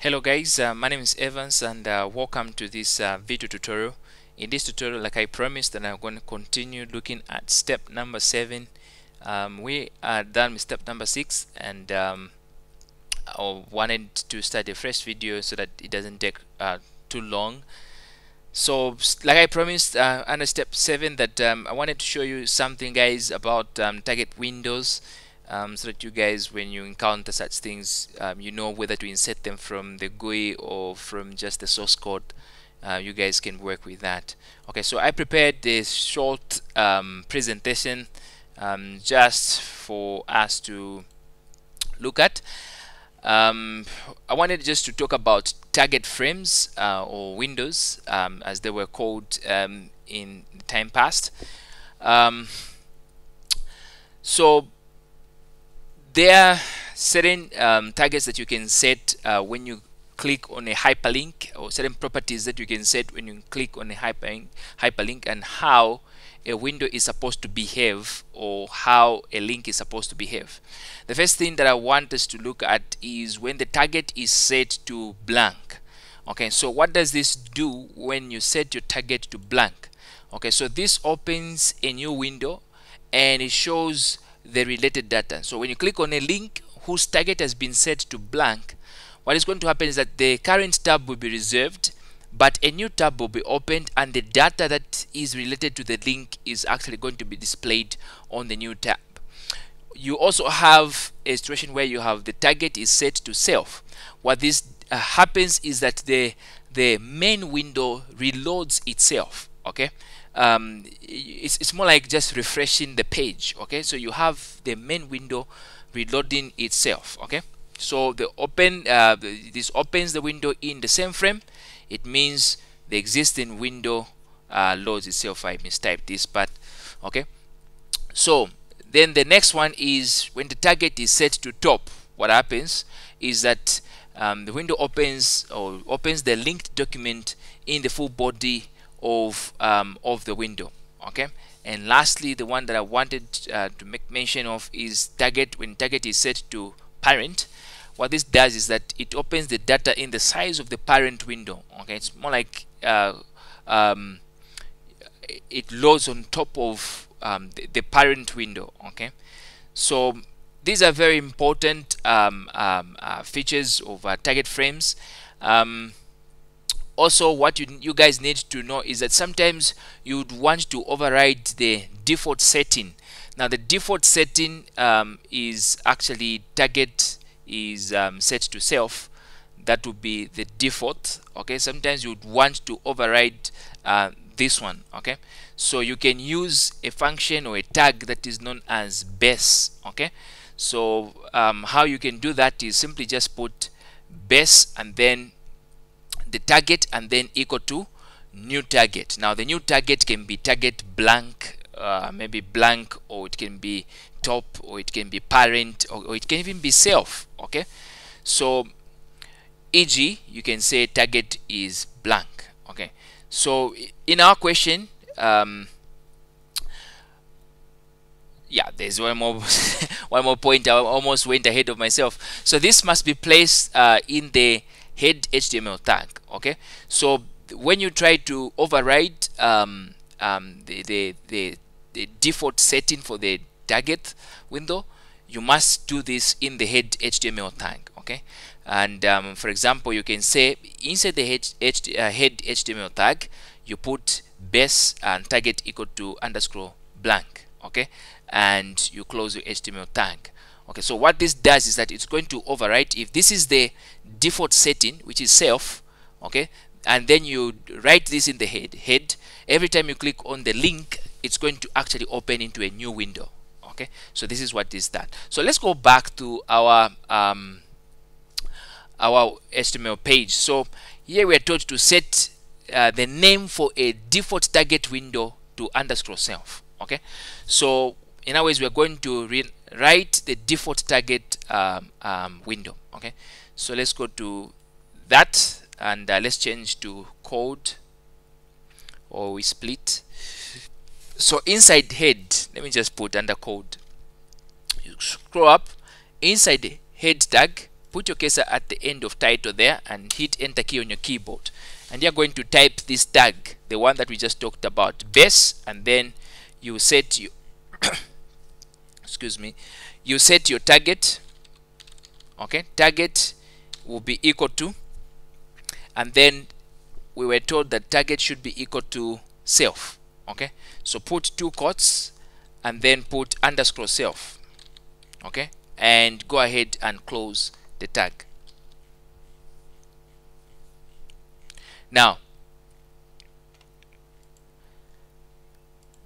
Hello guys, uh, my name is Evans and uh, welcome to this uh, video tutorial. In this tutorial, like I promised, that I'm going to continue looking at step number 7. Um, we are done with step number 6 and um, I wanted to start a fresh video so that it doesn't take uh, too long. So, like I promised uh, under step 7 that um, I wanted to show you something guys about um, target windows um, so that you guys when you encounter such things um, you know whether to insert them from the GUI or from just the source code. Uh, you guys can work with that. Okay so I prepared this short um, presentation um, just for us to look at. Um, I wanted just to talk about target frames uh, or windows um, as they were called in time past. So there are certain um, targets that you can set uh, when you click on a hyperlink or certain properties that you can set when you click on a hyperlink, hyperlink and how a window is supposed to behave or how a link is supposed to behave. The first thing that I want us to look at is when the target is set to blank. Okay, so what does this do when you set your target to blank? Okay, so this opens a new window and it shows the related data. So when you click on a link whose target has been set to blank, what is going to happen is that the current tab will be reserved, but a new tab will be opened and the data that is related to the link is actually going to be displayed on the new tab. You also have a situation where you have the target is set to self. What this uh, happens is that the the main window reloads itself okay um, it's, it's more like just refreshing the page okay? So you have the main window reloading itself okay? So the open uh, this opens the window in the same frame. It means the existing window uh, loads itself I mistyped this but okay? So then the next one is when the target is set to top what happens is that um, the window opens or opens the linked document in the full body of um, of the window okay? And lastly the one that I wanted uh, to make mention of is target when target is set to parent what this does is that it opens the data in the size of the parent window okay? It's more like uh, um, it loads on top of um, the, the, parent window okay? So these are very important um, um uh, features of uh, target frames. Um, also what you, you guys need to know is that sometimes you would want to override the default setting. Now the default setting um, is actually target is um, set to self. That would be the default okay? Sometimes you would want to override uh, this one okay? So you can use a function or a tag that is known as base okay? So um, how you can do that is simply just put base and then the target and then equal to new target. Now the new target can be target blank uh, maybe blank or it can be top or it can be parent or, or, it can even be self okay? So e.g. you can say target is blank okay? So in our question um, yeah there's one more one more point. I almost went ahead of myself. So this must be placed uh, in the head HTML tag okay? So when you try to override um, um, the, the, the, the default setting for the target window you must do this in the head HTML tag okay? And um, for example you can say inside the head, uh, head HTML tag you put base and target equal to underscore blank okay? And you close your HTML tag okay? So what this does is that it's going to overwrite if this is the default setting which is self okay? And then you write this in the head head. Every time you click on the link it's going to actually open into a new window okay? So this is what is that. So let's go back to our um, our HTML page. So here we are told to set uh, the name for a default target window to underscore self okay? So in other words we are going to write the default target um, um, window okay so let's go to that and uh, let's change to code or we split. So inside head let me just put under code. You scroll up inside head tag put your cursor at the end of title there and hit enter key on your keyboard. And you're going to type this tag the one that we just talked about base and then you set you excuse me you set your target okay target will be equal to and then we were told that target should be equal to self okay? So put two quotes and then put underscore self okay? And go ahead and close the tag. Now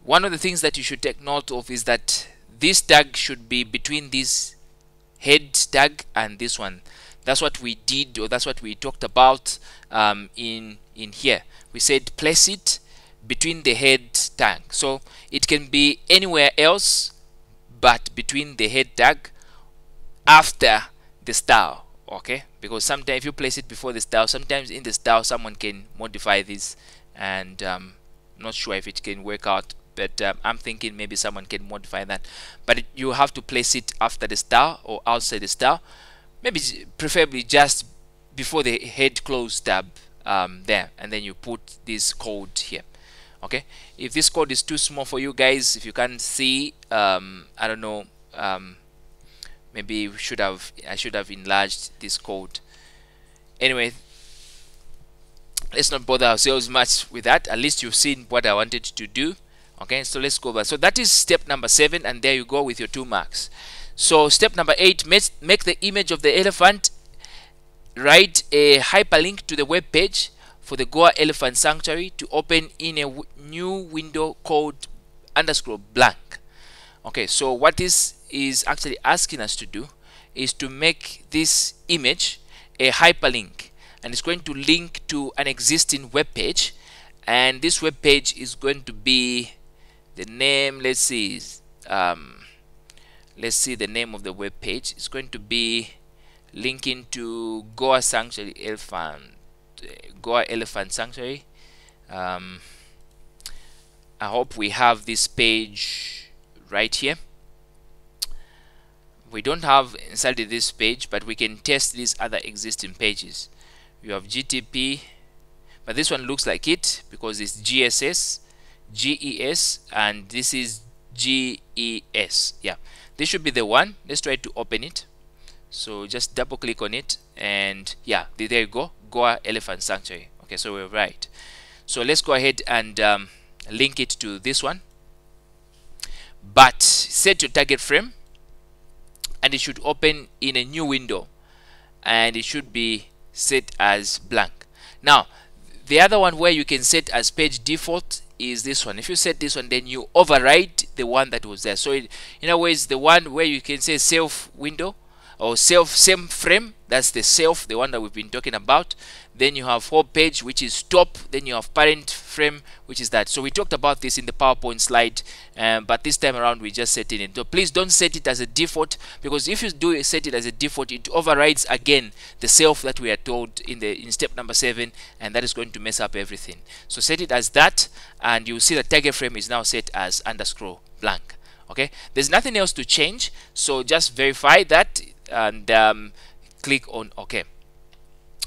one of the things that you should take note of is that this tag should be between this head tag and this one that's what we did or that's what we talked about um, in in here. We said place it between the head tag. So it can be anywhere else but between the head tag after the style okay? Because sometimes if you place it before the style sometimes in the style someone can modify this and um, not sure if it can work out but um, I'm thinking maybe someone can modify that. But you have to place it after the style or outside the style maybe preferably just before the head close tab um, there and then you put this code here okay? If this code is too small for you guys if you can't see um, I don't know um, maybe we should have I should have enlarged this code. Anyway let's not bother ourselves much with that. At least you've seen what I wanted to do okay? So let's go back. So that is step number seven and there you go with your two marks so step number eight make, make the image of the elephant write a hyperlink to the web page for the Goa Elephant Sanctuary to open in a new window called underscore blank. Okay so what this is actually asking us to do is to make this image a hyperlink. And it's going to link to an existing web page. And this web page is going to be the name let's see um, let's see the name of the web page. It's going to be linking to Goa Sanctuary Elephant Goa Elephant Sanctuary. Um, I hope we have this page right here. We don't have inside this page but we can test these other existing pages. You have GTP but this one looks like it because it's GSS GES and this is GES yeah this should be the one. Let's try to open it. So just double click on it and yeah there you go. Goa Elephant Sanctuary. Okay so we're right. So let's go ahead and um, link it to this one. But set your target frame and it should open in a new window and it should be set as blank. Now the other one where you can set as page default is this one. If you set this one then you override the one that was there. So it, in other words the one where you can say self window or self same frame that's the self the one that we've been talking about. Then you have whole page which is top. Then you have parent frame which is that. So we talked about this in the PowerPoint slide um, but this time around we just set it in. So please don't set it as a default because if you do set it as a default it overrides again the self that we are told in the in step number seven and that is going to mess up everything. So set it as that and you see the target frame is now set as underscore blank. Okay? There's nothing else to change so just verify that and um, click on OK.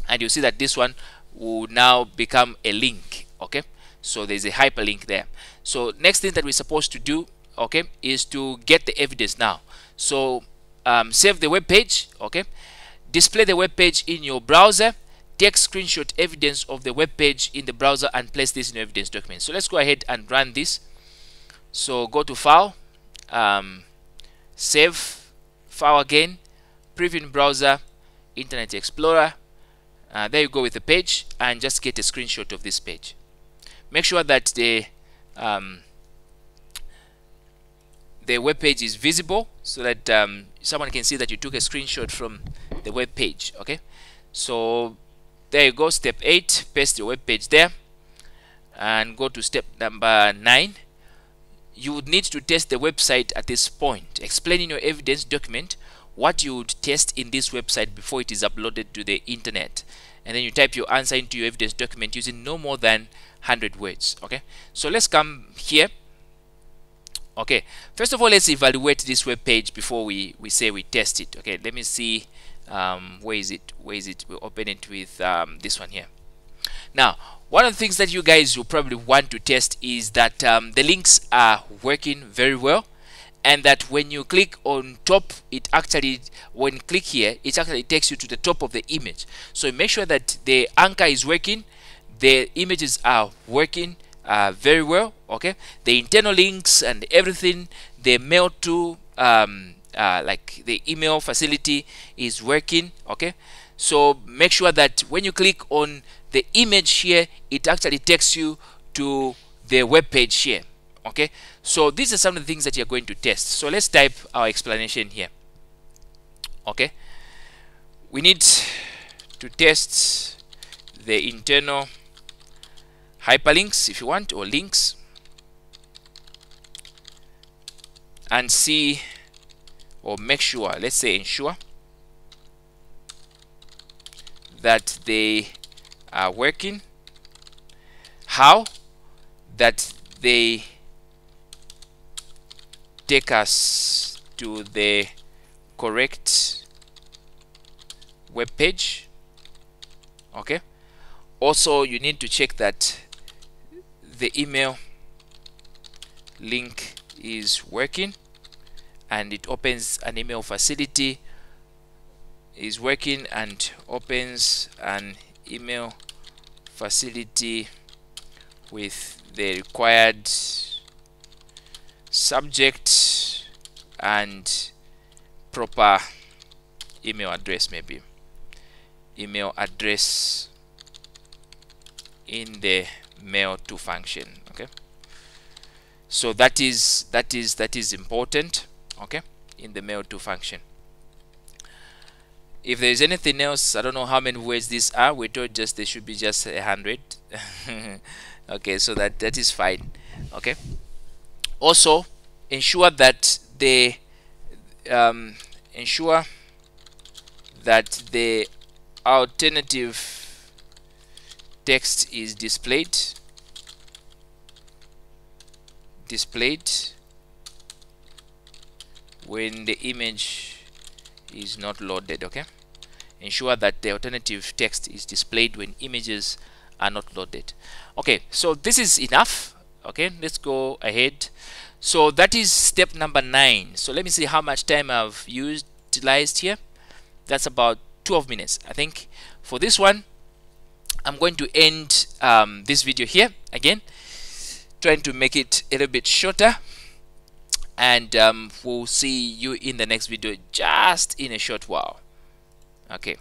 And you see that this one will now become a link okay so there's a hyperlink there. So next thing that we're supposed to do okay is to get the evidence now. So um, save the web page okay display the web page in your browser. Take screenshot evidence of the web page in the browser and place this in evidence document. So let's go ahead and run this. So go to file um, save file again preview browser internet explorer. Uh, there you go with the page and just get a screenshot of this page. Make sure that the um, the web page is visible so that um, someone can see that you took a screenshot from the web page okay? So there you go step 8 paste your web page there and go to step number 9 you would need to test the website at this point. Explaining your evidence document what you would test in this website before it is uploaded to the internet. And then you type your answer into your evidence document using no more than 100 words okay? So let's come here. Okay first of all let's evaluate this web page before we we say we test it okay? Let me see um, where is it where is it? We open it with um, this one here. Now one of the things that you guys will probably want to test is that um, the links are working very well and that when you click on top it actually when click here it actually takes you to the top of the image. So make sure that the anchor is working. The images are working uh, very well okay? The internal links and everything the mail to um, uh, like the email facility is working okay? So make sure that when you click on the image here it actually takes you to the web page here okay? So these are some of the things that you're going to test. So let's type our explanation here. Okay? We need to test the internal hyperlinks if you want or links and see or make sure let's say ensure that they are working. How? That they take us to the correct web page. Okay. Also you need to check that the email link is working and it opens an email facility is working and opens an email facility with the required subject and proper email address maybe. Email address in the mail to function okay? So that is that is that is important okay? In the mail to function. If there is anything else I don't know how many words these are. We thought just they should be just a hundred. Okay so that that is fine okay also ensure that the um, ensure that the alternative text is displayed displayed when the image is not loaded okay? Ensure that the alternative text is displayed when images are not loaded. Okay so this is enough okay let's go ahead. So that is step number nine. So let me see how much time I've utilized here. That's about 12 minutes I think. For this one I'm going to end um, this video here again trying to make it a little bit shorter. And um, we'll see you in the next video just in a short while. Okay